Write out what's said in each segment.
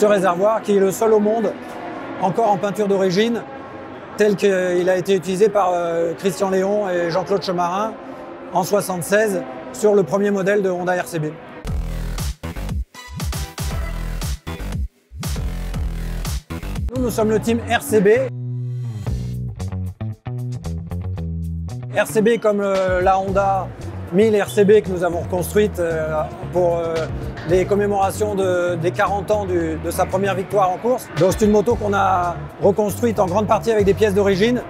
ce réservoir qui est le seul au monde encore en peinture d'origine tel qu'il a été utilisé par euh, Christian Léon et Jean-Claude Chemarin en 1976 sur le premier modèle de Honda RCB. Nous, nous sommes le team RCB. RCB comme euh, la Honda 1000 RCB que nous avons reconstruite euh, pour euh, les commémorations des 40 ans de sa première victoire en course. Donc c'est une moto qu'on a reconstruite en grande partie avec des pièces d'origine,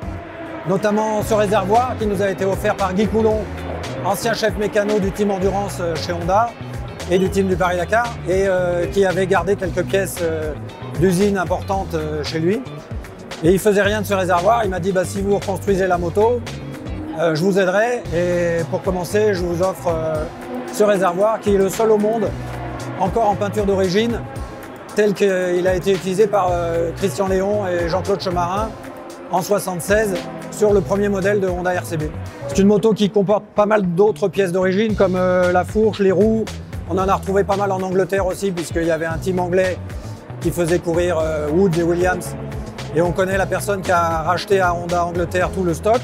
notamment ce réservoir qui nous a été offert par Guy Coulon, ancien chef mécano du team Endurance chez Honda et du team du Paris-Dakar, et qui avait gardé quelques pièces d'usine importantes chez lui. Et il faisait rien de ce réservoir. Il m'a dit bah, si vous reconstruisez la moto, euh, je vous aiderai et pour commencer, je vous offre euh, ce réservoir qui est le seul au monde encore en peinture d'origine tel qu'il a été utilisé par euh, Christian Léon et Jean-Claude Chemarin en 76 sur le premier modèle de Honda RCB. C'est une moto qui comporte pas mal d'autres pièces d'origine comme la fourche, les roues. On en a retrouvé pas mal en Angleterre aussi puisqu'il y avait un team anglais qui faisait courir Woods et Williams. Et on connaît la personne qui a racheté à Honda Angleterre tout le stock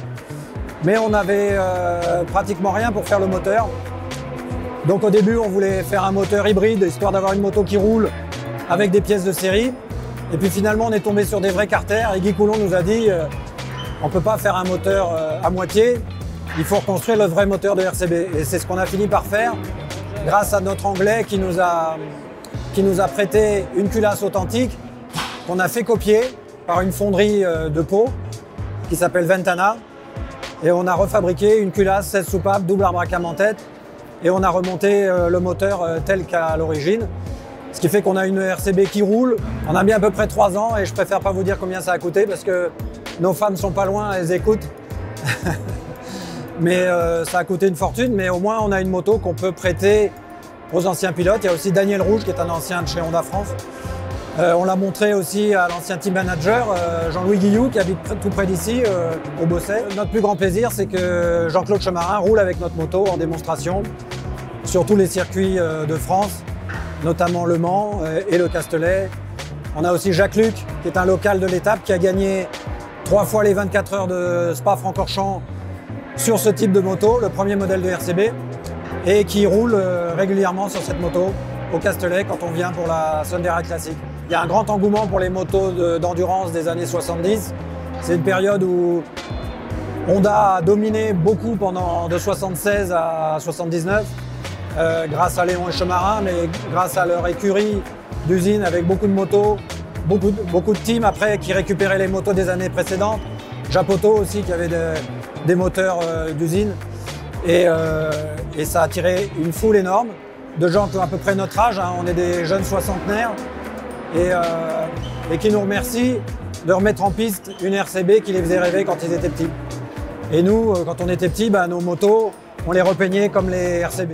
mais on n'avait euh, pratiquement rien pour faire le moteur. Donc au début, on voulait faire un moteur hybride, histoire d'avoir une moto qui roule avec des pièces de série. Et puis finalement, on est tombé sur des vrais carters et Guy Coulon nous a dit euh, on ne peut pas faire un moteur euh, à moitié, il faut reconstruire le vrai moteur de RCB. Et c'est ce qu'on a fini par faire grâce à notre anglais qui nous a, qui nous a prêté une culasse authentique qu'on a fait copier par une fonderie de Pau qui s'appelle Ventana. Et on a refabriqué une culasse 16 soupapes, double arbre à cam en tête. Et on a remonté euh, le moteur euh, tel qu'à l'origine. Ce qui fait qu'on a une RCB qui roule. On a mis à peu près 3 ans et je préfère pas vous dire combien ça a coûté parce que nos femmes sont pas loin, elles écoutent. mais euh, ça a coûté une fortune, mais au moins on a une moto qu'on peut prêter aux anciens pilotes. Il y a aussi Daniel Rouge qui est un ancien de chez Honda France euh, on l'a montré aussi à l'ancien team manager euh, Jean-Louis Guillou qui habite tout près d'ici, euh, au Bosset. Notre plus grand plaisir, c'est que Jean-Claude Chemarin roule avec notre moto en démonstration sur tous les circuits de France, notamment Le Mans et le Castellet. On a aussi Jacques Luc, qui est un local de l'étape, qui a gagné trois fois les 24 heures de Spa-Francorchamps sur ce type de moto, le premier modèle de RCB, et qui roule régulièrement sur cette moto au Castellet quand on vient pour la Sondera Classique. Il y a un grand engouement pour les motos d'endurance des années 70. C'est une période où Honda a dominé beaucoup pendant de 76 à 79, euh, grâce à Léon et Chemarin, mais grâce à leur écurie d'usine avec beaucoup de motos, beaucoup, beaucoup de teams après qui récupéraient les motos des années précédentes. Japoto aussi qui avait des moteurs euh, d'usine. Et, euh, et, ça a attiré une foule énorme de gens qui ont à peu près notre âge. Hein. On est des jeunes soixantenaires euh, et, qui nous remercie de remettre en piste une RCB qui les faisait rêver quand ils étaient petits. Et nous, euh, quand on était petits, bah, nos motos, on les repeignait comme les RCB.